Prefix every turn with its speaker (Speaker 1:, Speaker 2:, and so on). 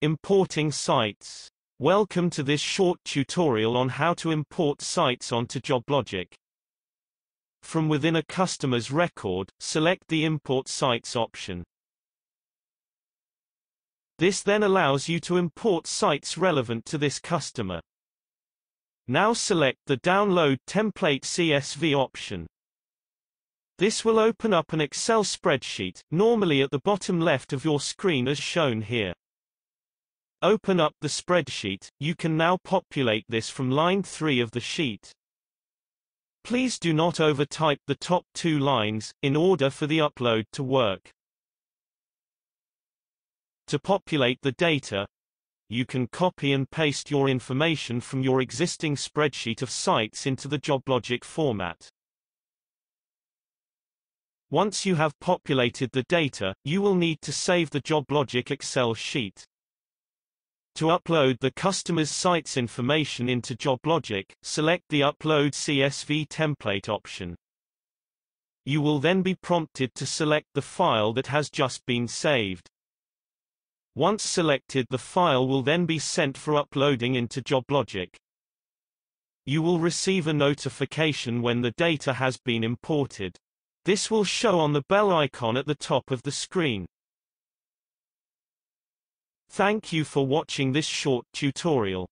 Speaker 1: Importing sites. Welcome to this short tutorial on how to import sites onto JobLogic. From within a customer's record, select the Import Sites option. This then allows you to import sites relevant to this customer. Now select the Download Template CSV option. This will open up an Excel spreadsheet, normally at the bottom left of your screen as shown here. Open up the spreadsheet, you can now populate this from line 3 of the sheet. Please do not overtype the top two lines, in order for the upload to work. To populate the data, you can copy and paste your information from your existing spreadsheet of sites into the JobLogic format. Once you have populated the data, you will need to save the JobLogic Excel sheet. To upload the customer's site's information into JobLogic, select the Upload CSV template option. You will then be prompted to select the file that has just been saved. Once selected the file will then be sent for uploading into JobLogic. You will receive a notification when the data has been imported. This will show on the bell icon at the top of the screen. Thank you for watching this short tutorial.